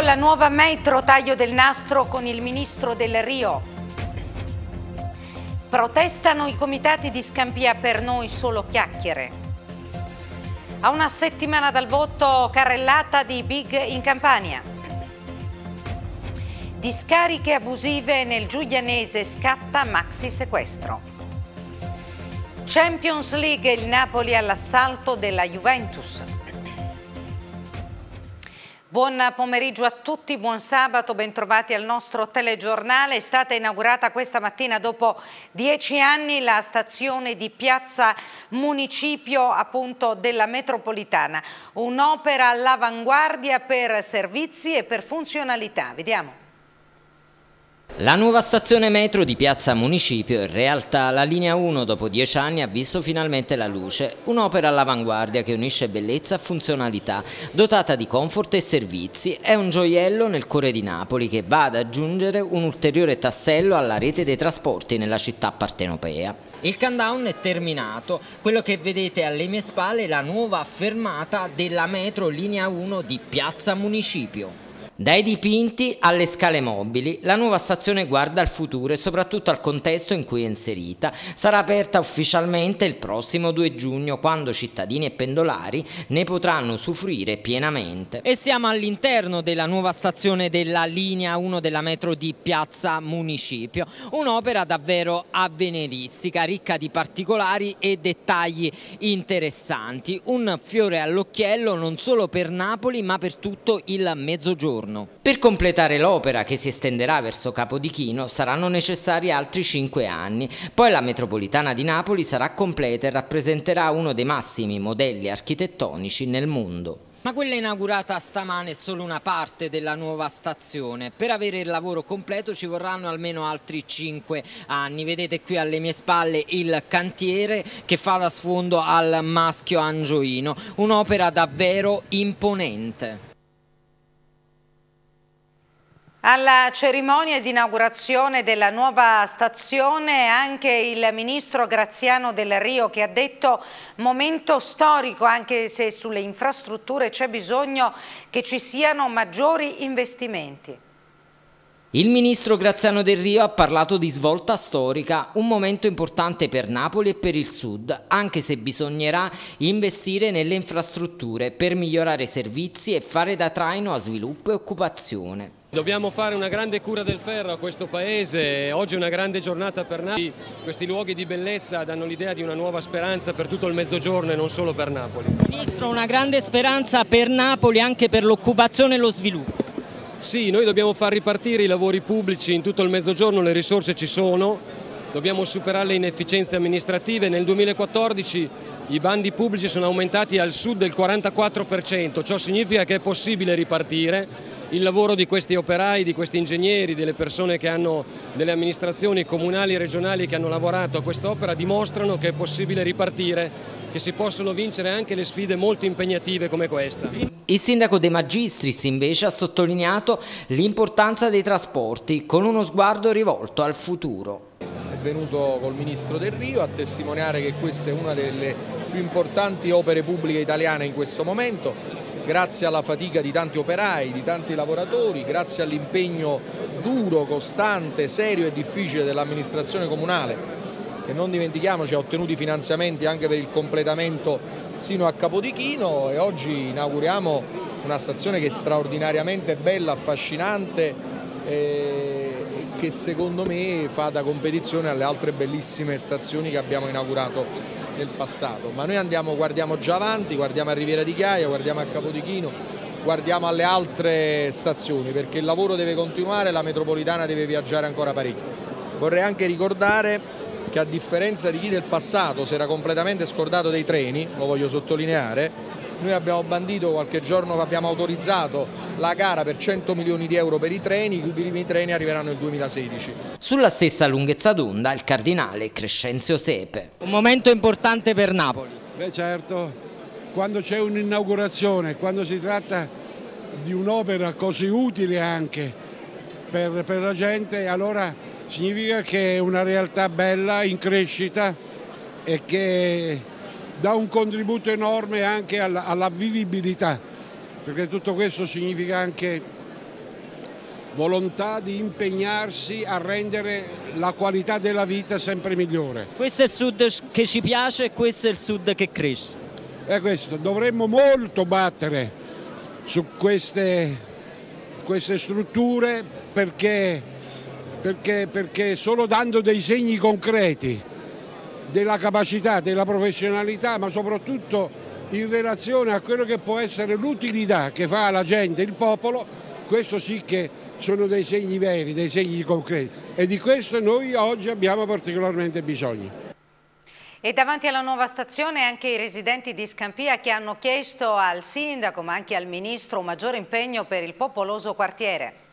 La nuova metro taglio del nastro con il ministro del Rio. Protestano i comitati di Scampia per noi solo chiacchiere. A una settimana dal voto carrellata di Big in Campania. Discariche abusive nel Giulianese scatta maxi sequestro. Champions League il Napoli all'assalto della Juventus. Buon pomeriggio a tutti, buon sabato, bentrovati al nostro telegiornale. È stata inaugurata questa mattina dopo dieci anni la stazione di Piazza Municipio appunto della metropolitana. Un'opera all'avanguardia per servizi e per funzionalità. Vediamo. La nuova stazione metro di Piazza Municipio, in realtà la linea 1 dopo dieci anni ha visto finalmente la luce, un'opera all'avanguardia che unisce bellezza a funzionalità, dotata di comfort e servizi, è un gioiello nel cuore di Napoli che va ad aggiungere un ulteriore tassello alla rete dei trasporti nella città partenopea. Il countdown è terminato, quello che vedete alle mie spalle è la nuova fermata della metro linea 1 di Piazza Municipio. Dai dipinti alle scale mobili, la nuova stazione guarda al futuro e soprattutto al contesto in cui è inserita. Sarà aperta ufficialmente il prossimo 2 giugno quando cittadini e pendolari ne potranno usufruire pienamente. E siamo all'interno della nuova stazione della linea 1 della metro di Piazza Municipio, un'opera davvero avveniristica, ricca di particolari e dettagli interessanti, un fiore all'occhiello non solo per Napoli ma per tutto il mezzogiorno giorno. Per completare l'opera che si estenderà verso Capodichino saranno necessari altri 5 anni, poi la metropolitana di Napoli sarà completa e rappresenterà uno dei massimi modelli architettonici nel mondo. Ma quella inaugurata stamane è solo una parte della nuova stazione. Per avere il lavoro completo ci vorranno almeno altri 5 anni. Vedete qui alle mie spalle il cantiere che fa da sfondo al maschio angioino. Un'opera davvero imponente. Alla cerimonia di inaugurazione della nuova stazione anche il ministro Graziano del Rio che ha detto momento storico anche se sulle infrastrutture c'è bisogno che ci siano maggiori investimenti. Il ministro Graziano Del Rio ha parlato di svolta storica, un momento importante per Napoli e per il Sud, anche se bisognerà investire nelle infrastrutture per migliorare i servizi e fare da traino a sviluppo e occupazione. Dobbiamo fare una grande cura del ferro a questo paese, oggi è una grande giornata per Napoli, questi luoghi di bellezza danno l'idea di una nuova speranza per tutto il mezzogiorno e non solo per Napoli. Ministro, una grande speranza per Napoli anche per l'occupazione e lo sviluppo. Sì, noi dobbiamo far ripartire i lavori pubblici in tutto il mezzogiorno, le risorse ci sono, dobbiamo superare le inefficienze amministrative. Nel 2014 i bandi pubblici sono aumentati al sud del 44%, ciò significa che è possibile ripartire. Il lavoro di questi operai, di questi ingegneri, delle persone che hanno, delle amministrazioni comunali e regionali che hanno lavorato a quest'opera dimostrano che è possibile ripartire, che si possono vincere anche le sfide molto impegnative come questa. Il sindaco De Magistris invece ha sottolineato l'importanza dei trasporti con uno sguardo rivolto al futuro. È venuto col ministro Del Rio a testimoniare che questa è una delle più importanti opere pubbliche italiane in questo momento grazie alla fatica di tanti operai, di tanti lavoratori, grazie all'impegno duro, costante, serio e difficile dell'amministrazione comunale che non dimentichiamoci ha ottenuto i finanziamenti anche per il completamento sino a Capodichino e oggi inauguriamo una stazione che è straordinariamente bella, affascinante e che secondo me fa da competizione alle altre bellissime stazioni che abbiamo inaugurato nel passato, ma noi andiamo, guardiamo già avanti, guardiamo a Riviera di Chiaia, guardiamo a Capodichino, guardiamo alle altre stazioni perché il lavoro deve continuare, la metropolitana deve viaggiare ancora parecchio. Vorrei anche ricordare che a differenza di chi del passato si era completamente scordato dei treni, lo voglio sottolineare, noi abbiamo bandito qualche giorno fa, abbiamo autorizzato la gara per 100 milioni di euro per i treni, i primi treni arriveranno nel 2016. Sulla stessa lunghezza d'onda il cardinale Crescenzio Sepe. Un momento importante per Napoli. Beh certo, quando c'è un'inaugurazione, quando si tratta di un'opera così utile anche per, per la gente, allora significa che è una realtà bella, in crescita e che dà un contributo enorme anche alla, alla vivibilità perché tutto questo significa anche volontà di impegnarsi a rendere la qualità della vita sempre migliore. Questo è il sud che ci piace e questo è il sud che cresce. È questo, dovremmo molto battere su queste, queste strutture perché, perché, perché solo dando dei segni concreti della capacità, della professionalità, ma soprattutto in relazione a quello che può essere l'utilità che fa la gente, il popolo, questo sì che sono dei segni veri, dei segni concreti e di questo noi oggi abbiamo particolarmente bisogno. E davanti alla nuova stazione anche i residenti di Scampia che hanno chiesto al sindaco ma anche al ministro un maggiore impegno per il popoloso quartiere.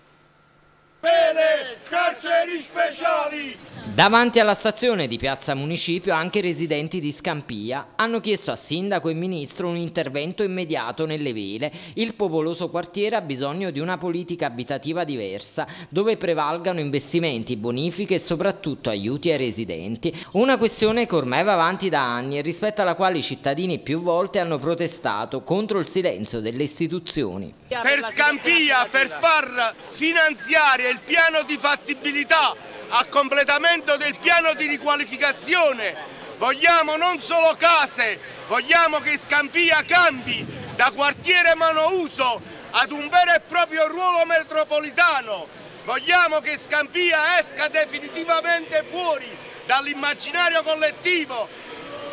Pene, carceri speciali! Davanti alla stazione di Piazza Municipio anche i residenti di Scampia hanno chiesto a sindaco e ministro un intervento immediato nelle vele. Il popoloso quartiere ha bisogno di una politica abitativa diversa dove prevalgano investimenti, bonifiche e soprattutto aiuti ai residenti. Una questione che ormai va avanti da anni e rispetto alla quale i cittadini più volte hanno protestato contro il silenzio delle istituzioni. Per Scampia, per far finanziare il piano di fattibilità a completamento del piano di riqualificazione. Vogliamo non solo case, vogliamo che Scampia cambi da quartiere monouso ad un vero e proprio ruolo metropolitano. Vogliamo che Scampia esca definitivamente fuori dall'immaginario collettivo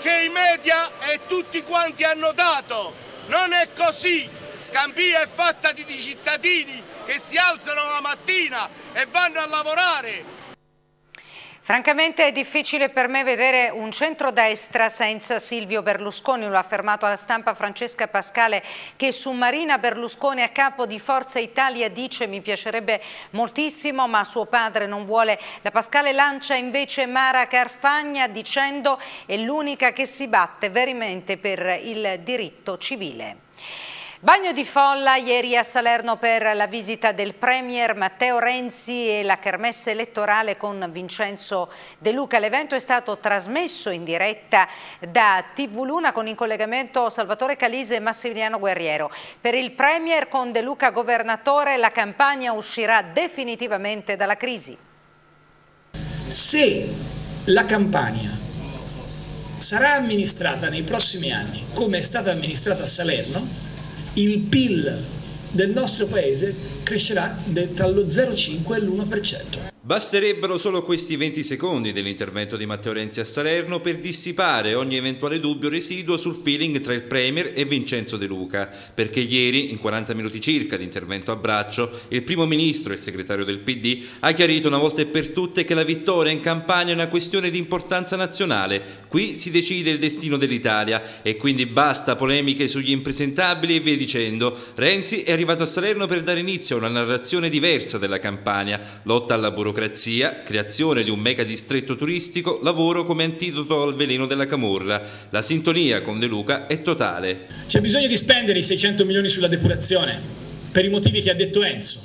che i media e tutti quanti hanno dato. Non è così. Scampia è fatta di cittadini che si alzano la mattina e vanno a lavorare Francamente è difficile per me vedere un centrodestra senza Silvio Berlusconi, lo ha affermato alla stampa Francesca Pascale che su Marina Berlusconi a capo di Forza Italia dice mi piacerebbe moltissimo ma suo padre non vuole. La Pascale lancia invece Mara Carfagna dicendo è l'unica che si batte veramente per il diritto civile. Bagno di folla ieri a Salerno per la visita del Premier Matteo Renzi e la kermesse elettorale con Vincenzo De Luca. L'evento è stato trasmesso in diretta da TV Luna con in collegamento Salvatore Calise e Massimiliano Guerriero. Per il Premier con De Luca governatore la campagna uscirà definitivamente dalla crisi. Se la campagna sarà amministrata nei prossimi anni come è stata amministrata a Salerno, il PIL del nostro paese crescerà tra lo 0,5 e l'1%. Basterebbero solo questi 20 secondi dell'intervento di Matteo Renzi a Salerno per dissipare ogni eventuale dubbio residuo sul feeling tra il Premier e Vincenzo De Luca, perché ieri, in 40 minuti circa di intervento a braccio, il primo ministro e segretario del PD ha chiarito una volta e per tutte che la vittoria in campagna è una questione di importanza nazionale. Qui si decide il destino dell'Italia e quindi basta polemiche sugli impresentabili e via dicendo. Renzi è arrivato a Salerno per dare inizio a una narrazione diversa della campagna, lotta alla burocrazia burocrazia, creazione di un mega distretto turistico, lavoro come antidoto al veleno della camorra. La sintonia con De Luca è totale. C'è bisogno di spendere i 600 milioni sulla depurazione, per i motivi che ha detto Enzo,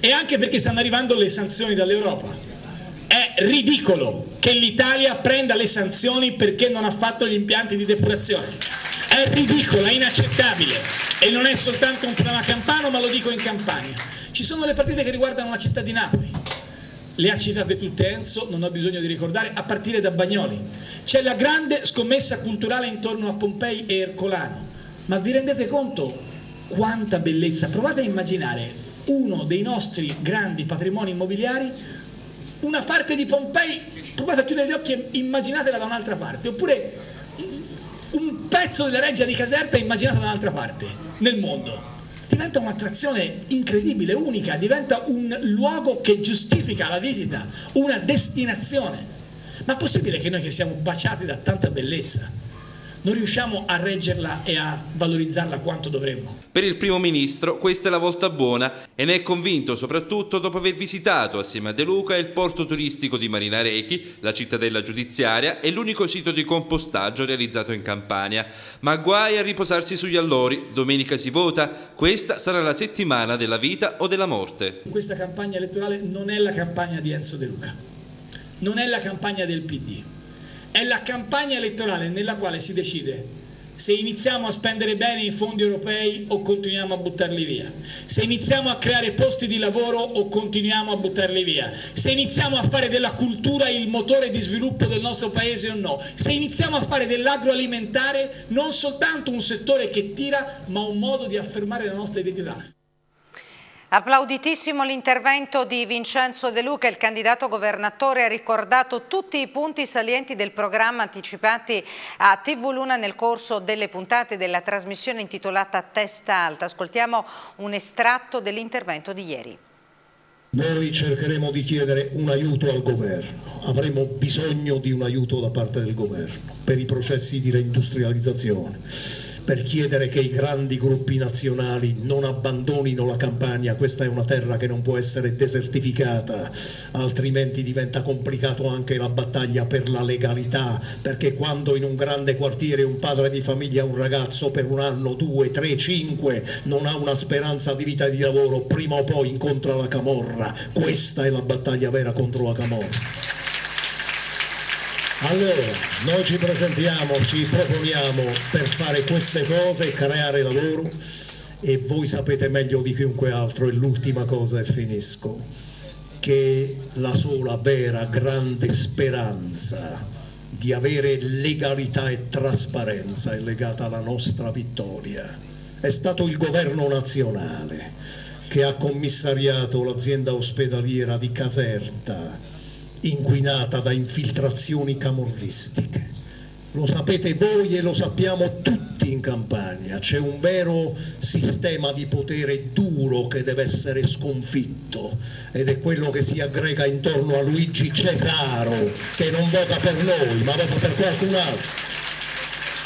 e anche perché stanno arrivando le sanzioni dall'Europa. È ridicolo che l'Italia prenda le sanzioni perché non ha fatto gli impianti di depurazione. È ridicolo, è inaccettabile e non è soltanto un problema campano, ma lo dico in Campania. Ci sono le partite che riguardano la città di Napoli le ha citate tutte Enzo, non ho bisogno di ricordare, a partire da Bagnoli. C'è la grande scommessa culturale intorno a Pompei e Ercolano, ma vi rendete conto quanta bellezza? Provate a immaginare uno dei nostri grandi patrimoni immobiliari, una parte di Pompei, provate a chiudere gli occhi e immaginatela da un'altra parte, oppure un pezzo della reggia di Caserta immaginata da un'altra parte nel mondo diventa un'attrazione incredibile, unica, diventa un luogo che giustifica la visita, una destinazione. Ma è possibile che noi che siamo baciati da tanta bellezza non riusciamo a reggerla e a valorizzarla quanto dovremmo. Per il primo ministro questa è la volta buona e ne è convinto soprattutto dopo aver visitato assieme a De Luca il porto turistico di Marina Rechi, la cittadella giudiziaria e l'unico sito di compostaggio realizzato in Campania. Ma guai a riposarsi sugli allori, domenica si vota, questa sarà la settimana della vita o della morte. Questa campagna elettorale non è la campagna di Enzo De Luca, non è la campagna del PD è la campagna elettorale nella quale si decide se iniziamo a spendere bene i fondi europei o continuiamo a buttarli via, se iniziamo a creare posti di lavoro o continuiamo a buttarli via, se iniziamo a fare della cultura il motore di sviluppo del nostro paese o no, se iniziamo a fare dell'agroalimentare non soltanto un settore che tira ma un modo di affermare la nostra identità. Applauditissimo l'intervento di Vincenzo De Luca, il candidato governatore ha ricordato tutti i punti salienti del programma anticipati a TV Luna nel corso delle puntate della trasmissione intitolata Testa Alta. Ascoltiamo un estratto dell'intervento di ieri. Noi cercheremo di chiedere un aiuto al governo, avremo bisogno di un aiuto da parte del governo per i processi di reindustrializzazione per chiedere che i grandi gruppi nazionali non abbandonino la campagna, questa è una terra che non può essere desertificata, altrimenti diventa complicato anche la battaglia per la legalità, perché quando in un grande quartiere un padre di famiglia, un ragazzo per un anno, due, tre, cinque non ha una speranza di vita e di lavoro, prima o poi incontra la camorra, questa è la battaglia vera contro la camorra. Allora, noi ci presentiamo, ci proponiamo per fare queste cose, creare lavoro e voi sapete meglio di chiunque altro, e l'ultima cosa e finisco, che la sola vera grande speranza di avere legalità e trasparenza è legata alla nostra vittoria. È stato il governo nazionale che ha commissariato l'azienda ospedaliera di Caserta, inquinata da infiltrazioni camorristiche. Lo sapete voi e lo sappiamo tutti in Campania, c'è un vero sistema di potere duro che deve essere sconfitto ed è quello che si aggrega intorno a Luigi Cesaro che non vota per noi ma vota per qualcun altro.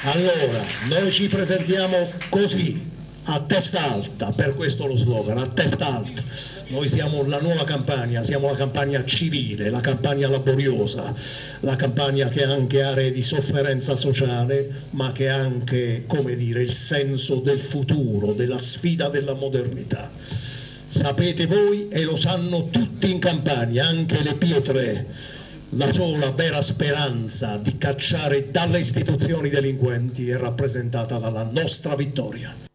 Allora, noi ci presentiamo così, a testa alta, per questo lo slogan, a testa alta noi siamo la nuova campagna, siamo la campagna civile, la campagna laboriosa, la campagna che ha anche aree di sofferenza sociale, ma che ha anche, come dire, il senso del futuro, della sfida della modernità. Sapete voi e lo sanno tutti in campagna, anche le pietre, la sola vera speranza di cacciare dalle istituzioni delinquenti è rappresentata dalla nostra vittoria.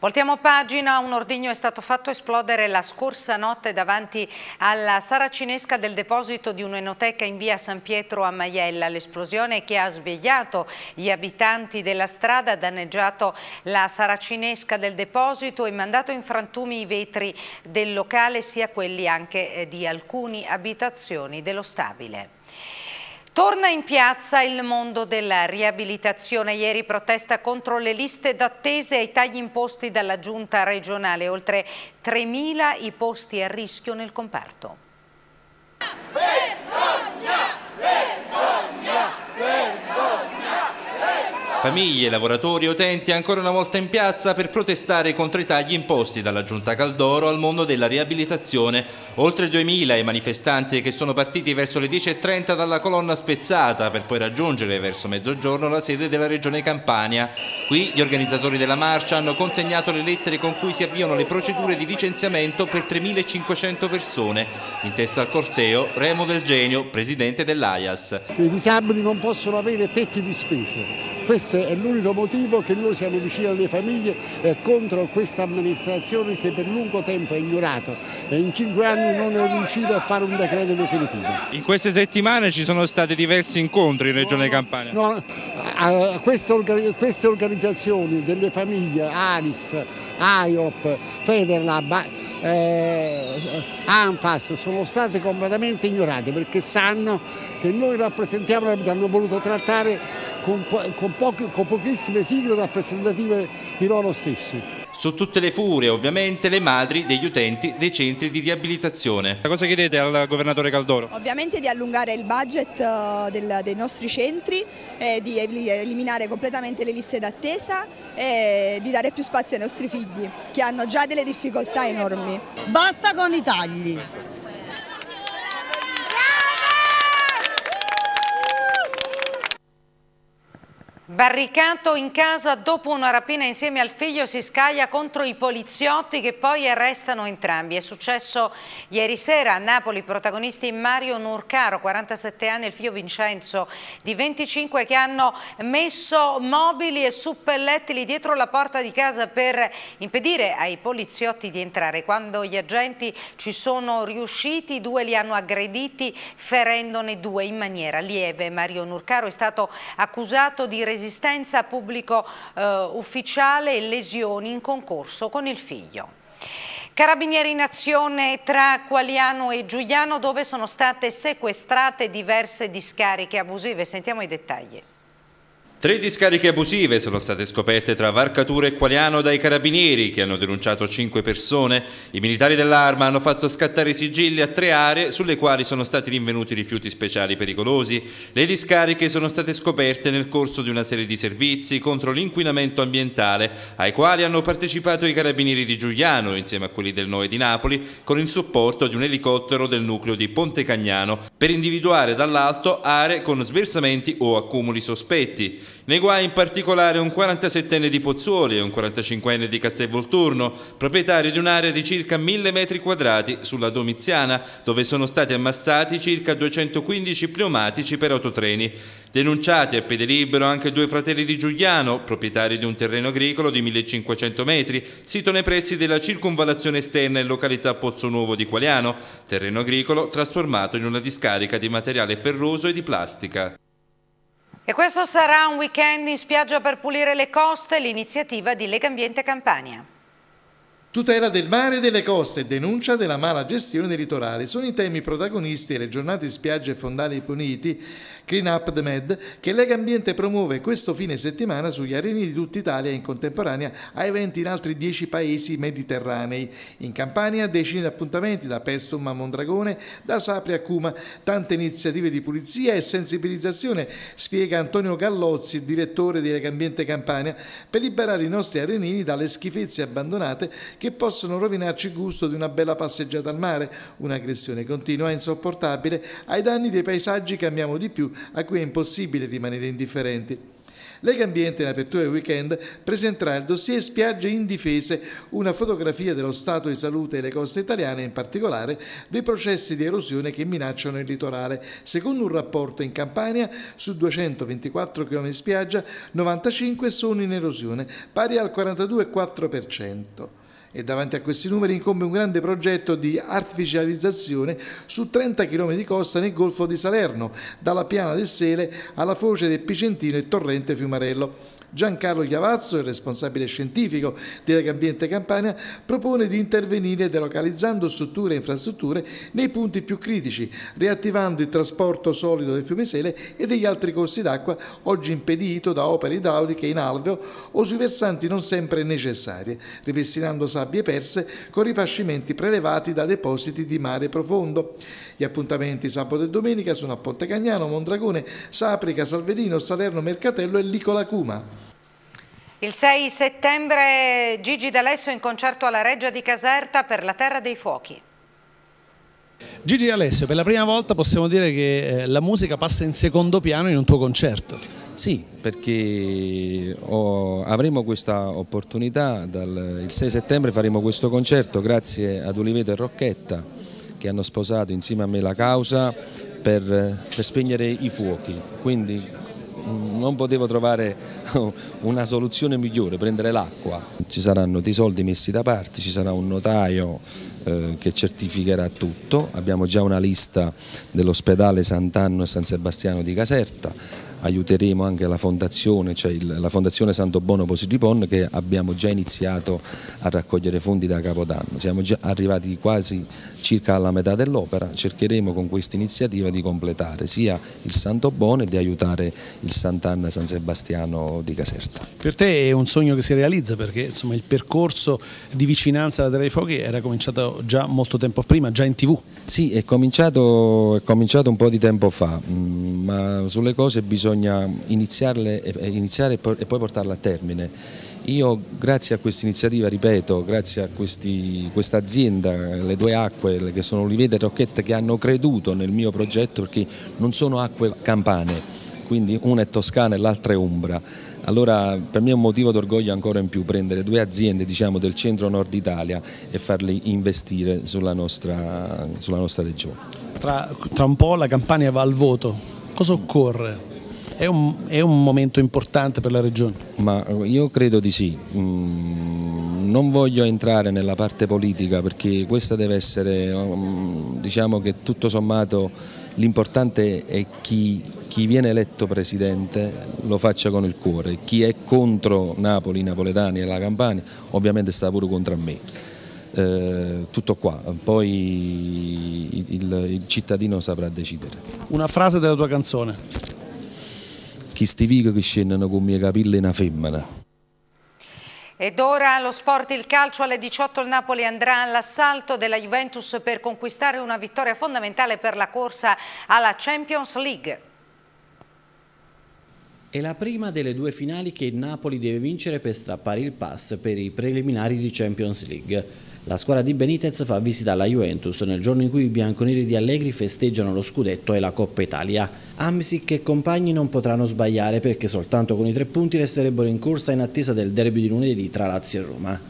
Voltiamo pagina, un ordigno è stato fatto esplodere la scorsa notte davanti alla saracinesca del deposito di un'enoteca in via San Pietro a Maiella. L'esplosione che ha svegliato gli abitanti della strada ha danneggiato la saracinesca del deposito e mandato in frantumi i vetri del locale sia quelli anche eh, di alcune abitazioni dello stabile. Torna in piazza il mondo della riabilitazione. Ieri protesta contro le liste d'attesa e i tagli imposti dalla giunta regionale. Oltre 3.000 i posti a rischio nel comparto. Famiglie, lavoratori e utenti ancora una volta in piazza per protestare contro i tagli imposti dalla Giunta Caldoro al mondo della riabilitazione. Oltre 2.000 i manifestanti che sono partiti verso le 10.30 dalla colonna spezzata per poi raggiungere verso mezzogiorno la sede della Regione Campania. Qui gli organizzatori della marcia hanno consegnato le lettere con cui si avviano le procedure di licenziamento per 3.500 persone. In testa al corteo Remo Del Genio, presidente dell'AIAS. I disabili non possono avere tetti di spese questo è l'unico motivo che noi siamo vicini alle famiglie e contro questa amministrazione che per lungo tempo ha ignorato e in cinque anni non è riuscito a fare un decreto definitivo. In queste settimane ci sono stati diversi incontri in Regione Campania. No, queste, queste organizzazioni delle famiglie, ARIS, AIOP, Federlab, eh, ANFAS sono state completamente ignorate perché sanno che noi rappresentiamo hanno voluto trattare con, con, pochi, con pochissime sigle rappresentative di loro stessi. Su tutte le furie, ovviamente, le madri degli utenti dei centri di riabilitazione. Cosa chiedete al governatore Caldoro? Ovviamente di allungare il budget uh, del, dei nostri centri, eh, di eliminare completamente le liste d'attesa e di dare più spazio ai nostri figli, che hanno già delle difficoltà enormi. Basta con i tagli! Barricato in casa dopo una rapina insieme al figlio si scaglia contro i poliziotti che poi arrestano entrambi. È successo ieri sera a Napoli, protagonisti Mario Nurcaro, 47 anni, e il figlio Vincenzo di 25 che hanno messo mobili e suppellettili dietro la porta di casa per impedire ai poliziotti di entrare. Quando gli agenti ci sono riusciti, due li hanno aggrediti ferendone due in maniera lieve. Mario Nurcaro è stato accusato di resistenza resistenza pubblico eh, ufficiale e lesioni in concorso con il figlio. Carabinieri in azione tra Qualiano e Giuliano dove sono state sequestrate diverse discariche abusive. Sentiamo i dettagli. Tre discariche abusive sono state scoperte tra Varcatura e Qualiano dai carabinieri che hanno denunciato cinque persone. I militari dell'arma hanno fatto scattare i sigilli a tre aree sulle quali sono stati rinvenuti rifiuti speciali pericolosi. Le discariche sono state scoperte nel corso di una serie di servizi contro l'inquinamento ambientale ai quali hanno partecipato i carabinieri di Giuliano insieme a quelli del Noe di Napoli con il supporto di un elicottero del nucleo di Ponte Cagnano per individuare dall'alto aree con sversamenti o accumuli sospetti. Nei guai in particolare un 47enne di Pozzuoli e un 45enne di Castelvolturno, proprietari di un'area di circa 1000 metri quadrati sulla Domiziana, dove sono stati ammassati circa 215 pneumatici per autotreni. Denunciati a piede libero anche due fratelli di Giuliano, proprietari di un terreno agricolo di 1500 metri, sito nei pressi della circonvallazione esterna in località Pozzo Nuovo di Qualiano, terreno agricolo trasformato in una discarica di materiale ferroso e di plastica. E questo sarà un weekend in spiaggia per pulire le coste, l'iniziativa di Lega Ambiente Campania. Tutela del mare e delle coste e denuncia della mala gestione dei litorali sono i temi protagonisti delle giornate spiagge e fondali puniti Clean Up the Med che Lega Ambiente promuove questo fine settimana sugli arenini di tutta Italia e in contemporanea a eventi in altri dieci paesi mediterranei. In Campania decine di appuntamenti da Pestum a Mondragone, da Sapri a Cuma, tante iniziative di pulizia e sensibilizzazione, spiega Antonio Gallozzi, direttore di Lega Ambiente Campania, per liberare i nostri arenini dalle schifezze abbandonate che possono rovinarci il gusto di una bella passeggiata al mare, un'aggressione continua e insopportabile ai danni dei paesaggi che amiamo di più, a cui è impossibile rimanere indifferenti. Lega Ambiente in apertura del weekend presenterà il dossier Spiagge indifese, una fotografia dello stato di salute delle coste italiane, in particolare dei processi di erosione che minacciano il litorale. Secondo un rapporto in Campania, su 224 km di spiaggia, 95 sono in erosione, pari al 42,4% e davanti a questi numeri incombe un grande progetto di artificializzazione su 30 km di costa nel Golfo di Salerno, dalla Piana del Sele alla foce del Picentino e Torrente Fiumarello. Giancarlo Chiavazzo, il responsabile scientifico di Campania, propone di intervenire delocalizzando strutture e infrastrutture nei punti più critici, riattivando il trasporto solido del fiume Sele e degli altri corsi d'acqua oggi impedito da opere idrauliche in alveo o sui versanti non sempre necessarie, ripristinando sabbie perse con ripascimenti prelevati da depositi di mare profondo. Gli appuntamenti sabato e domenica sono a Ponte Cagnano, Mondragone, Saprica, Salvedino, Salerno, Mercatello e Licola Cuma. Il 6 settembre Gigi D'Alessio in concerto alla Reggia di Caserta per la Terra dei Fuochi. Gigi D'Alessio, per la prima volta possiamo dire che eh, la musica passa in secondo piano in un tuo concerto. Sì, perché ho, avremo questa opportunità, dal, il 6 settembre faremo questo concerto grazie ad Oliveto e Rocchetta che hanno sposato insieme a me la causa per, per spegnere i fuochi, quindi non potevo trovare una soluzione migliore, prendere l'acqua. Ci saranno dei soldi messi da parte, ci sarà un notaio eh, che certificherà tutto, abbiamo già una lista dell'ospedale Sant'Anno e San Sebastiano di Caserta, aiuteremo anche la fondazione, cioè la fondazione Santo Bono Positipon che abbiamo già iniziato a raccogliere fondi da Capodanno, siamo già arrivati quasi circa alla metà dell'opera, cercheremo con questa iniziativa di completare sia il Santo Bono e di aiutare il Sant'Anna San Sebastiano di Caserta. Per te è un sogno che si realizza perché insomma, il percorso di vicinanza alla Terra dei Fuochi era cominciato già molto tempo prima, già in tv. Sì, è cominciato, è cominciato un po' di tempo fa, mm, ma sulle cose bisogna iniziarle, iniziare e poi portarle a termine io grazie a questa iniziativa, ripeto, grazie a questa azienda, le due acque che sono Olivete e Rocchetta che hanno creduto nel mio progetto perché non sono acque campane, quindi una è toscana e l'altra è umbra Allora per me è un motivo d'orgoglio ancora in più prendere due aziende diciamo, del centro-nord Italia e farle investire sulla nostra, sulla nostra regione. Tra, tra un po' la campagna va al voto, cosa occorre? È un, è un, momento importante per la Regione? Ma io credo di sì, mm, non voglio entrare nella parte politica perché questa deve essere, mm, diciamo che tutto sommato l'importante è chi, chi, viene eletto Presidente lo faccia con il cuore, chi è contro Napoli, i napoletani e la Campania ovviamente sta pure contro me. Eh, tutto qua, poi il, il cittadino saprà decidere. Una frase della tua canzone chi sti vico che scendono con i miei capelli una femmina. Ed ora lo sport, il calcio alle 18 il Napoli andrà all'assalto della Juventus per conquistare una vittoria fondamentale per la corsa alla Champions League. È la prima delle due finali che il Napoli deve vincere per strappare il pass per i preliminari di Champions League. La squadra di Benitez fa visita alla Juventus nel giorno in cui i bianconeri di Allegri festeggiano lo scudetto e la Coppa Italia. Amsic e compagni non potranno sbagliare perché soltanto con i tre punti resterebbero in corsa in attesa del derby di lunedì tra Lazio e Roma.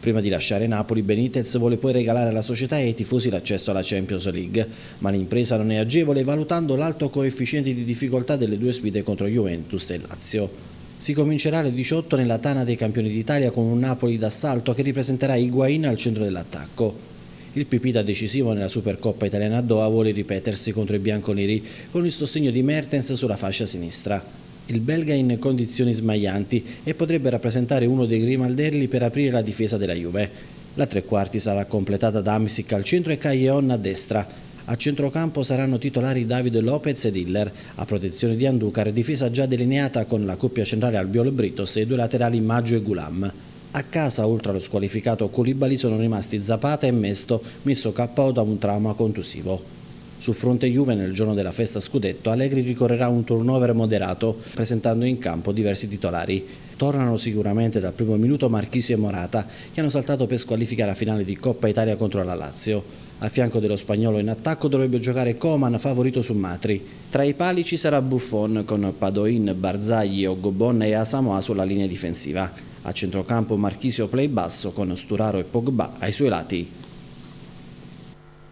Prima di lasciare Napoli, Benitez vuole poi regalare alla società e ai tifosi l'accesso alla Champions League, ma l'impresa non è agevole valutando l'alto coefficiente di difficoltà delle due sfide contro Juventus e Lazio. Si comincerà alle 18 nella Tana dei Campioni d'Italia con un Napoli d'assalto che ripresenterà Higuain al centro dell'attacco. Il Pipita decisivo nella Supercoppa italiana a Doha vuole ripetersi contro i bianconeri con il sostegno di Mertens sulla fascia sinistra. Il belga in condizioni smaglianti e potrebbe rappresentare uno dei grimaldelli per aprire la difesa della Juve. La tre quarti sarà completata da Amsic al centro e Caglion a destra. A centrocampo saranno titolari Davide Lopez ed Hiller, a protezione di Anducar, difesa già delineata con la coppia centrale Albiol Britos e i due laterali Maggio e Gulam. A casa, oltre allo squalificato Colibali, sono rimasti Zapata e Mesto, messo KO da un trauma contusivo. Sul fronte Juve, nel giorno della festa scudetto, Allegri ricorrerà un turnover moderato, presentando in campo diversi titolari. Tornano sicuramente dal primo minuto Marchisi e Morata, che hanno saltato per squalificare la finale di Coppa Italia contro la Lazio. A fianco dello spagnolo in attacco dovrebbe giocare Coman favorito su Matri. Tra i pali ci sarà Buffon con Padoin, Barzagli, Ogobon e Asamoah sulla linea difensiva. A centrocampo Marchisio play basso con Sturaro e Pogba ai suoi lati.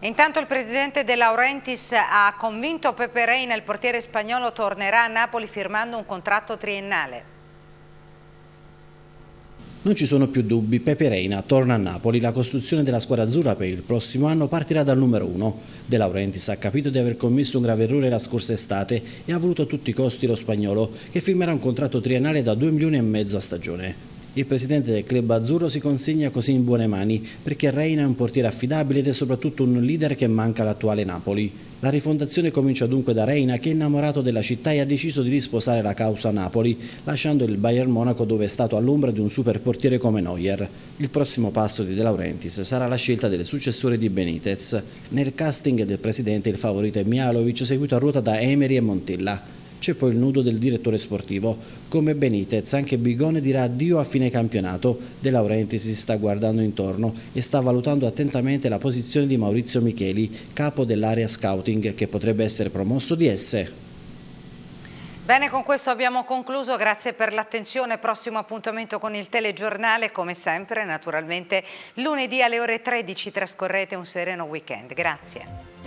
Intanto il presidente De Laurentiis ha convinto Pepe Reina, il portiere spagnolo tornerà a Napoli firmando un contratto triennale. Non ci sono più dubbi, Pepe Reina torna a Napoli, la costruzione della squadra azzurra per il prossimo anno partirà dal numero 1. De Laurentiis ha capito di aver commesso un grave errore la scorsa estate e ha voluto a tutti i costi lo spagnolo, che firmerà un contratto triennale da 2 milioni e mezzo a stagione. Il presidente del club azzurro si consegna così in buone mani perché Reina è un portiere affidabile ed è soprattutto un leader che manca all'attuale Napoli. La rifondazione comincia dunque da Reina che è innamorato della città e ha deciso di risposare la causa Napoli, lasciando il Bayern Monaco dove è stato all'ombra di un super portiere come Neuer. Il prossimo passo di De Laurentiis sarà la scelta del successore di Benitez. Nel casting del presidente il favorito è Mialovic, seguito a ruota da Emery e Montella. C'è poi il nudo del direttore sportivo. Come Benitez, anche Bigone dirà addio a fine campionato. De Laurenti si sta guardando intorno e sta valutando attentamente la posizione di Maurizio Micheli, capo dell'area scouting, che potrebbe essere promosso di esse. Bene, con questo abbiamo concluso, grazie per l'attenzione, prossimo appuntamento con il telegiornale, come sempre naturalmente lunedì alle ore 13 trascorrete un sereno weekend, grazie.